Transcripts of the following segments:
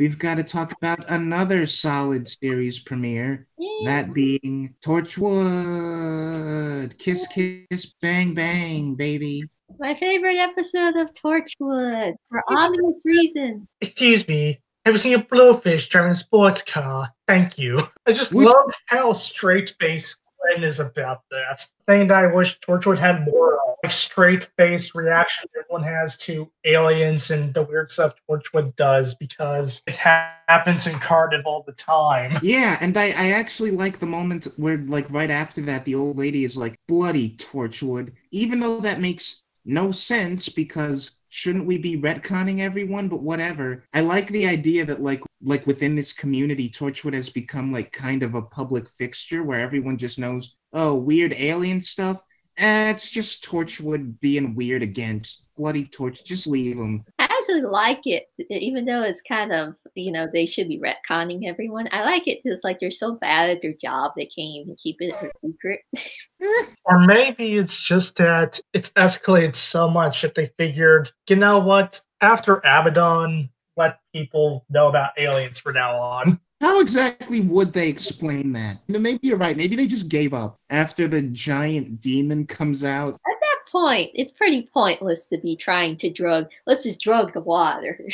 we've got to talk about another solid series premiere. That being Torchwood. Kiss, kiss, bang, bang, baby. My favorite episode of Torchwood for obvious reasons. Excuse me. Have you seen a blowfish driving a sports car? Thank you. I just Which- love how straight faced Gwen is about that. And I wish Torchwood had more uh, like straight faced reaction everyone has to aliens and the weird stuff Torchwood does because it ha- happens in Cardiff all the time. Yeah, and I, I actually like the moment where, like, right after that, the old lady is like, bloody Torchwood. Even though that makes no sense because shouldn't we be retconning everyone? But whatever. I like the idea that, like, like within this community, Torchwood has become, like, kind of a public fixture where everyone just knows, oh, weird alien stuff. Eh, it's just Torchwood being weird against bloody Torch. Just leave them. I actually like it, even though it's kind of, you know, they should be retconning everyone. I like it because, like, they're so bad at their job, they can't even keep it a secret. Or maybe it's just that it's escalated so much that they figured, you know what? After Abaddon, let people know about aliens from now on. How exactly would they explain that? Maybe you're right. Maybe they just gave up after the giant demon comes out. At that point, it's pretty pointless to be trying to drug. Let's just drug the water.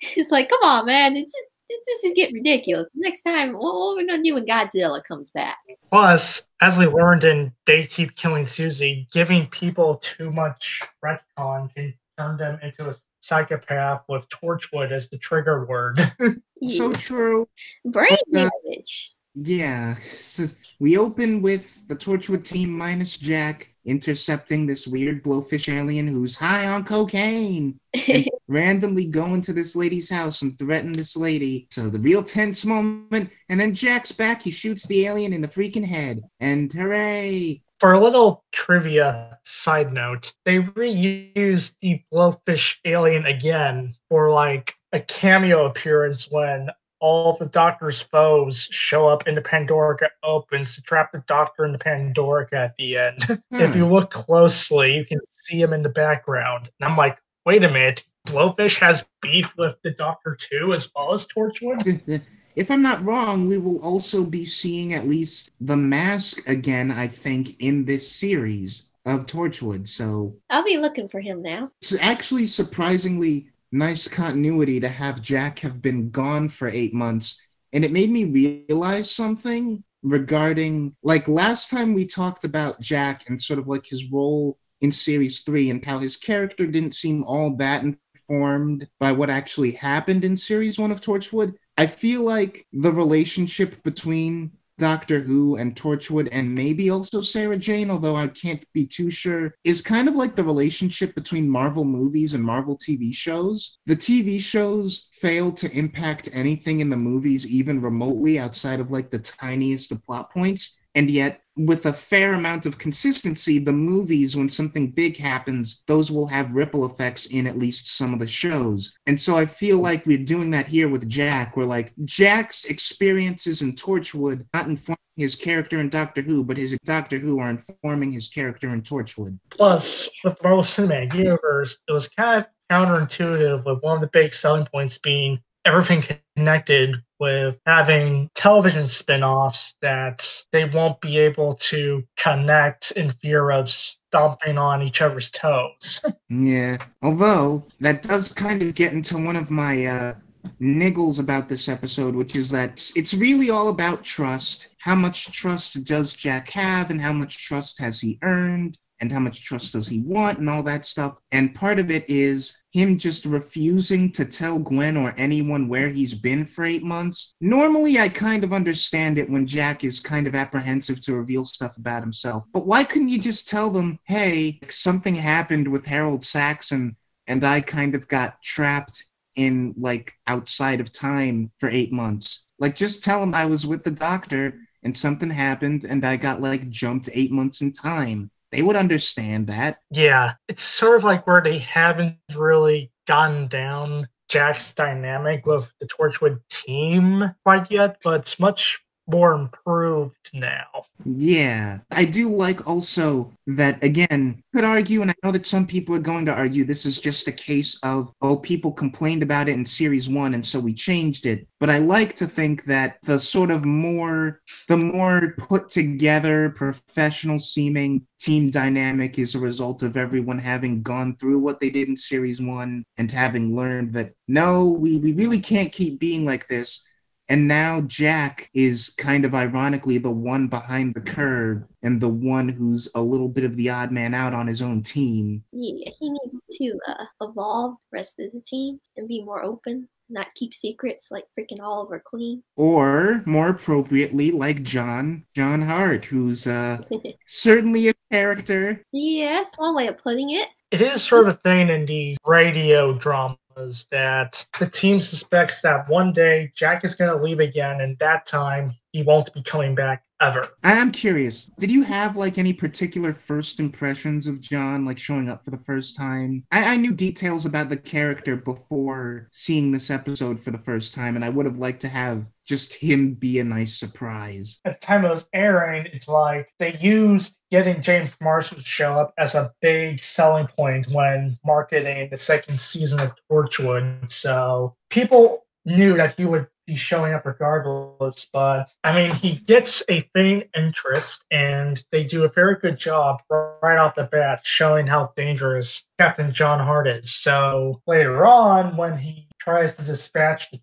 it's like, come on, man. It's just it's, this is getting ridiculous. Next time, what, what are we gonna do when Godzilla comes back? Plus, as we learned in They Keep Killing Susie, giving people too much retcon can turn them into a psychopath with Torchwood as the trigger word. So true. Brain Uh, damage. Yeah. So we open with the Torchwood team minus Jack intercepting this weird blowfish alien who's high on cocaine and randomly go into this lady's house and threaten this lady. So the real tense moment, and then Jack's back. He shoots the alien in the freaking head, and hooray! For a little trivia side note, they reused the blowfish alien again for like a cameo appearance when all the Doctor's foes show up in the Pandorica opens to trap the Doctor in the Pandorica at the end. if hmm. you look closely, you can see him in the background. And I'm like, wait a minute, Blowfish has beef with the Doctor too, as well as Torchwood? If I'm not wrong, we will also be seeing at least the mask again, I think, in this series of Torchwood. So I'll be looking for him now. it's actually surprisingly nice continuity to have Jack have been gone for eight months. And it made me realize something regarding, like, last time we talked about Jack and sort of like his role in series three and how his character didn't seem all that informed by what actually happened in series one of Torchwood. I feel like the relationship between Doctor Who and Torchwood, and maybe also Sarah Jane, although I can't be too sure, is kind of like the relationship between Marvel movies and Marvel TV shows. The TV shows fail to impact anything in the movies, even remotely, outside of like the tiniest of plot points. And yet, with a fair amount of consistency, the movies, when something big happens, those will have ripple effects in at least some of the shows. And so I feel like we're doing that here with Jack, where like Jack's experiences in Torchwood not informing his character in Doctor Who, but his Doctor Who are informing his character in Torchwood. Plus, with Marvel Cinematic Universe, it was kind of counterintuitive with one of the big selling points being everything connected with having television spin-offs that they won't be able to connect in fear of stomping on each other's toes. Yeah. Although that does kind of get into one of my uh, niggles about this episode, which is that it's really all about trust. How much trust does Jack have, and how much trust has he earned, and how much trust does he want, and all that stuff. And part of it is him just refusing to tell Gwen or anyone where he's been for eight months. Normally, I kind of understand it when Jack is kind of apprehensive to reveal stuff about himself. But why couldn't you just tell them, hey, something happened with Harold Saxon, and I kind of got trapped in like outside of time for eight months? Like, just tell him I was with the doctor and something happened and I got like jumped eight months in time. They would understand that. yeah, it's sort of like where they haven't really gotten down Jack's dynamic with the Torchwood team quite yet, but it's much more improved now. Yeah, I do like also that again. Could argue, and I know that some people are going to argue this is just a case of oh, people complained about it in series one, and so we changed it. But I like to think that the sort of more, the more put together, professional seeming team dynamic is a result of everyone having gone through what they did in series one and having learned that no, we, we really can't keep being like this and now Jack is kind of ironically the one behind the curve and the one who's a little bit of the odd man out on his own team. Yeah, he needs to uh, evolve the rest of the team and be more open, not keep secrets like freaking Oliver Queen. Or, more appropriately, like John, John Hart, who's uh, certainly a character. Yes, one way of putting it. It is sort of a thing in these radio dramas was that the team suspects that one day Jack is going to leave again, and that time he won't be coming back ever. I'm curious. Did you have like any particular first impressions of John, like showing up for the first time? I, I knew details about the character before seeing this episode for the first time, and I would have liked to have just him be a nice surprise. At the time it was airing, it's like they used getting James Marsters to show up as a big selling point when marketing the second season of Torchwood. So people knew that he would be showing up regardless. But I mean, he gets a faint interest, and they do a very good job right off the bat showing how dangerous Captain John Hart is. So later on, when he tries to dispatch the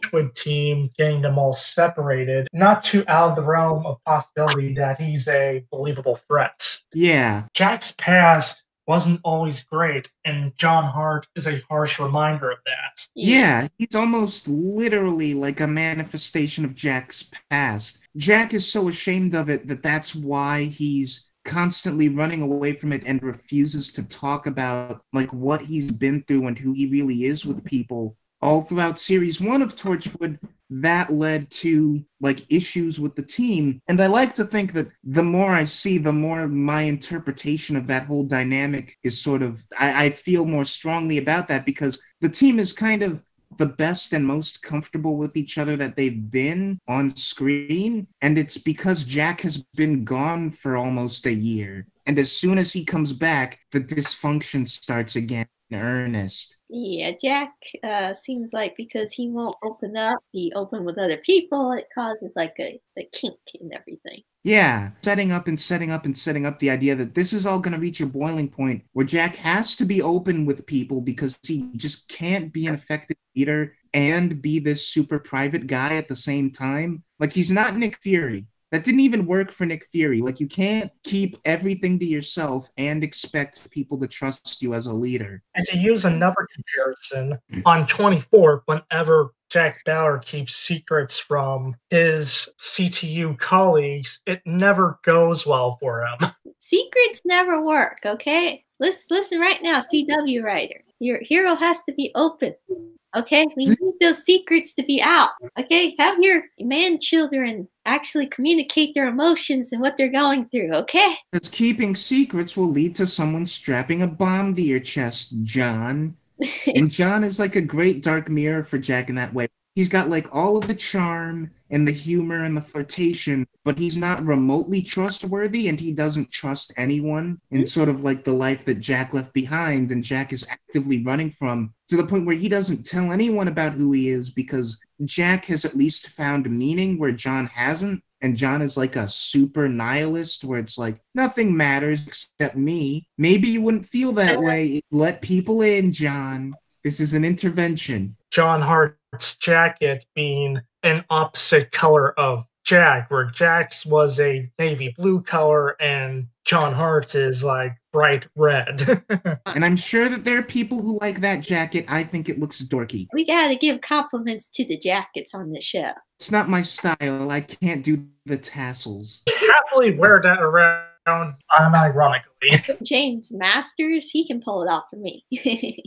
Torchwood team, getting them all separated, not too out of the realm of possibility that he's a believable threat. Yeah. Jack's past wasn't always great, and John Hart is a harsh reminder of that. Yeah, he's almost literally like a manifestation of Jack's past. Jack is so ashamed of it that that's why he's constantly running away from it and refuses to talk about like what he's been through and who he really is with people all throughout series one of Torchwood, that led to like issues with the team. And I like to think that the more I see, the more my interpretation of that whole dynamic is sort of, I, I feel more strongly about that because the team is kind of the best and most comfortable with each other that they've been on screen. And it's because Jack has been gone for almost a year. And as soon as he comes back, the dysfunction starts again in earnest. Yeah, Jack uh, seems like because he won't open up, be open with other people, it causes like a, a kink in everything. Yeah, setting up and setting up and setting up the idea that this is all going to reach a boiling point where Jack has to be open with people because he just can't be an effective leader and be this super private guy at the same time. Like, he's not Nick Fury. That didn't even work for Nick Fury. Like, you can't keep everything to yourself and expect people to trust you as a leader. And to use another comparison, mm. on 24, whenever Jack Bauer keeps secrets from his CTU colleagues, it never goes well for him. Secrets never work, okay? Let's listen right now, CW writers. Your hero has to be open. Okay, we need those secrets to be out. Okay, have your man children actually communicate their emotions and what they're going through. Okay, Because keeping secrets will lead to someone strapping a bomb to your chest, John. and John is like a great dark mirror for Jack in that way. He's got like all of the charm and the humor and the flirtation, but he's not remotely trustworthy and he doesn't trust anyone in sort of like the life that Jack left behind and Jack is actively running from to the point where he doesn't tell anyone about who he is because Jack has at least found meaning where John hasn't. And John is like a super nihilist where it's like nothing matters except me. Maybe you wouldn't feel that way. Let people in, John. This is an intervention. John Hart's jacket being an opposite color of Jack, where Jack's was a navy blue color and John Hart's is like bright red. And I'm sure that there are people who like that jacket. I think it looks dorky. we gotta give compliments to the jackets on the show. It's not my style. I can't do the tassels. Happily wear that around unironically. James Marsters, he can pull it off for me.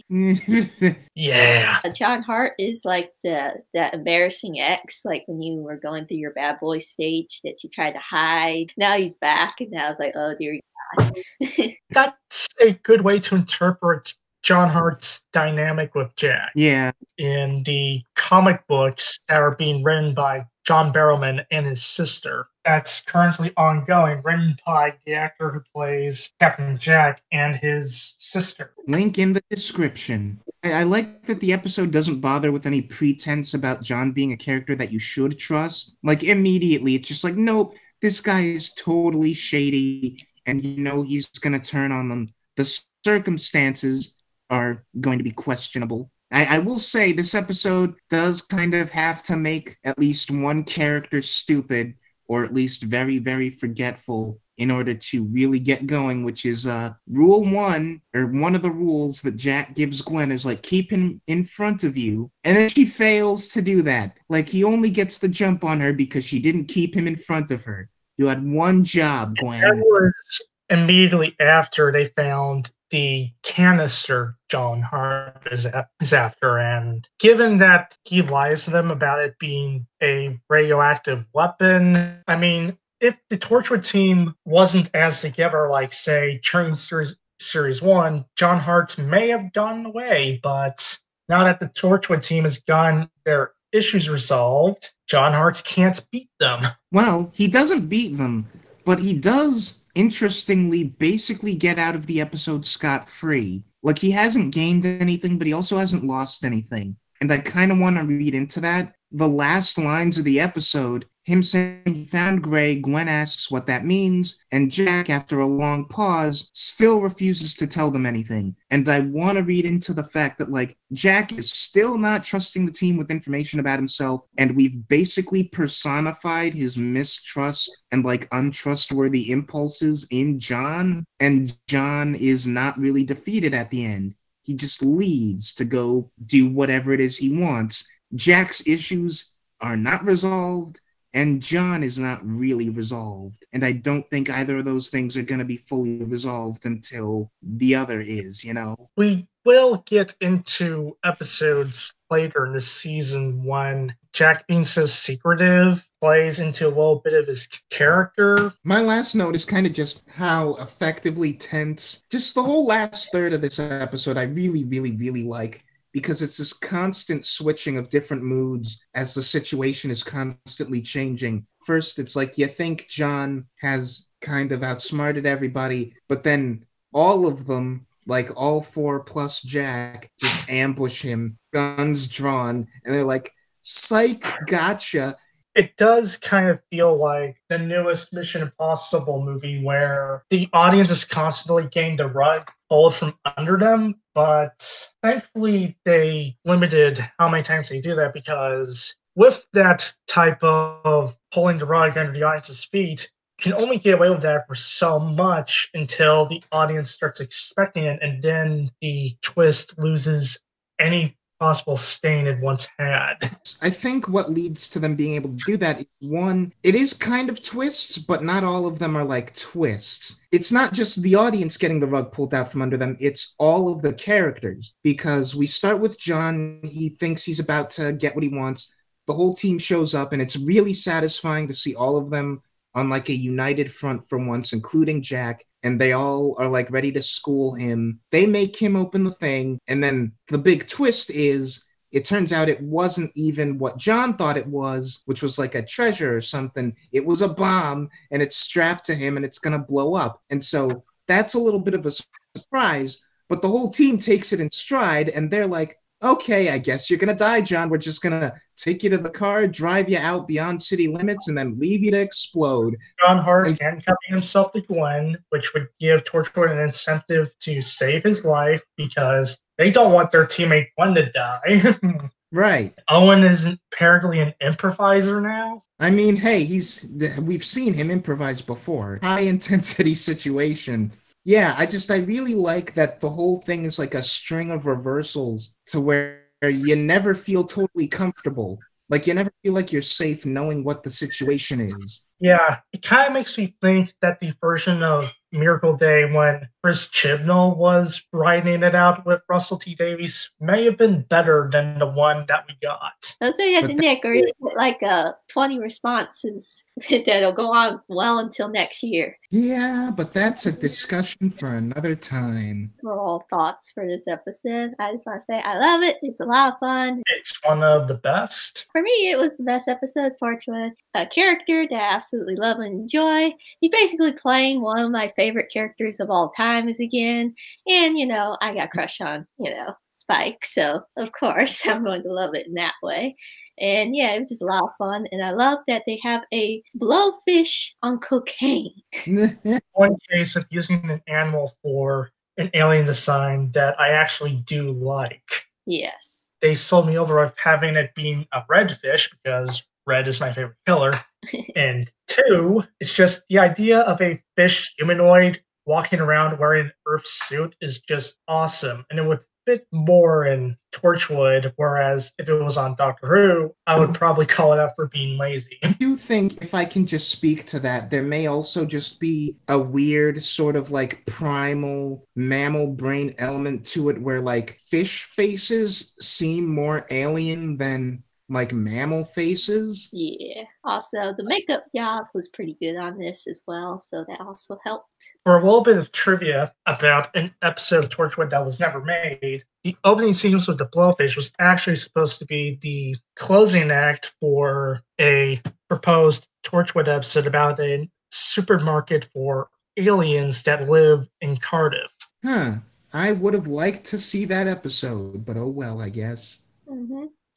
yeah. Uh, John Hart is like the that embarrassing ex, like when you were going through your bad boy stage that you tried to hide. Now he's back, and now it's like, oh dear God. That's a good way to interpret John Hart's dynamic with Jack. yeah. in the comic books that are being written by John Barrowman and his sister. That's currently ongoing, written by the actor who plays Captain Jack and his sister. Link in the description. I, I like that the episode doesn't bother with any pretense about John being a character that you should trust. Like, immediately, it's just like, nope, this guy is totally shady, and you know he's going to turn on them. The circumstances are going to be questionable. I, I, will say this episode does kind of have to make at least one character stupid or at least very, very forgetful in order to really get going, which is uh, rule one, or one of the rules that Jack gives Gwen is like, keep him in front of you. And then she fails to do that. Like, he only gets the jump on her because she didn't keep him in front of her. You had one job, Gwen. That was immediately after they found the canister John Hart is, is after. And given that he lies to them about it being a radioactive weapon, I mean, if the Torchwood team wasn't as together, like, say, during series, series one, John Hart may have gone away. But now that the Torchwood team has gotten their issues resolved, John Hart can't beat them. Well, he doesn't beat them, but he does interestingly basically get out of the episode scot free. Like he hasn't gained anything, but he also hasn't lost anything. And I kind of want to read into that. The last lines of the episode him saying he found Gray, Gwen asks what that means, and Jack, after a long pause, still refuses to tell them anything. And I want to read into the fact that, like, Jack is still not trusting the team with information about himself, and we've basically personified his mistrust and, like, untrustworthy impulses in John, and John is not really defeated at the end. He just leaves to go do whatever it is he wants. Jack's issues are not resolved and John is not really resolved. And I don't think either of those things are going to be fully resolved until the other is, you know? We will get into episodes later in the season when Jack being so secretive plays into a little bit of his character. My last note is kind of just how effectively tense, just the whole last third of this episode, I really, really, really like because it's this constant switching of different moods as the situation is constantly changing. First, it's like you think John has kind of outsmarted everybody, but then all of them, like all four plus Jack, just ambush him, guns drawn, and they're like, psych, gotcha it does kind of feel like the newest Mission Impossible movie where the audience is constantly getting the rug pulled from under them. But thankfully, they limited how many times they do that because with that type of pulling the rug under the audience's feet, can only get away with that for so much until the audience starts expecting it, and then the twist loses any possible stain it once had. I think what leads to them being able to do that is one, it is kind of twists, but not all of them are like twists. It's not just the audience getting the rug pulled out from under them, it's all of the characters. Because we start with John, he thinks he's about to get what he wants. The whole team shows up, and it's really satisfying to see all of them on like a united front for once, including Jack and they all are like ready to school him. They make him open the thing, and then the big twist is it turns out it wasn't even what John thought it was, which was like a treasure or something. It was a bomb, and it's strapped to him, and it's gonna blow up. And so that's a little bit of a surprise. But the whole team takes it in stride, and they're like, okay, I guess you're gonna die, John. We're just gonna take you to the car, drive you out beyond city limits, and then leave you to explode. John Hart and- handcuffing himself to Gwen, which would give Torchwood an incentive to save his life because they don't want their teammate Gwen to die. right. Owen is apparently an improviser now. I mean, hey, he's we've seen him improvise before. High intensity situation yeah, I just I really like that the whole thing is like a string of reversals to where you never feel totally comfortable. Like you never feel like you're safe knowing what the situation is. Yeah, it kind of makes me think that the version of Miracle Day when Chris Chibnall was writing it out with Russell T Davies may have been better than the one that we got. I'll say that to Nick, or like uh, 20 responses that'll go on well until next year. Yeah, but that's a discussion for another time. For all thoughts for this episode, I just want to say I love it. It's a lot of fun. It's one of the best. For me, it was the best episode. Torchwood, a character that I absolutely love and enjoy. He's basically playing one of my favorite characters of all time is again, and you know I got crush on you know Spike, so of course I'm going to love it in that way. And yeah, it was just a lot of fun. And I love that they have a blowfish on cocaine. One case of using an animal for an alien design that I actually do like. Yes. They sold me over of having it being a redfish because red is my favorite color. and two, it's just the idea of a fish humanoid walking around wearing an Earth suit is just awesome. And it would fit more in Torchwood, whereas if it was on Doctor Who, I would probably call it out for being lazy. I do think, if I can just speak to that, there may also just be a weird sort of like primal mammal brain element to it where like fish faces seem more alien than like mammal faces. Yeah. Also, the makeup job was pretty good on this as well, so that also helped. For a little bit of trivia about an episode of Torchwood that was never made, the opening scenes with the blowfish was actually supposed to be the closing act for a proposed Torchwood episode about a supermarket for aliens that live in Cardiff. Huh. I would have liked to see that episode, but oh well, I guess.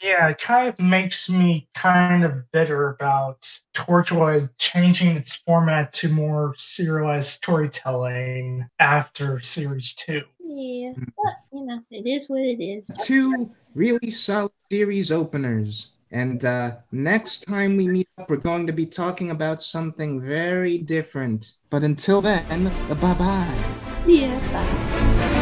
Yeah, it kind of makes me kind of bitter about Torchwood changing its format to more serialized storytelling after series two. Yeah, but you know, it is what it is. Two really solid series openers. And uh, next time we meet up, we're going to be talking about something very different. But until then, bye bye. Yeah, bye.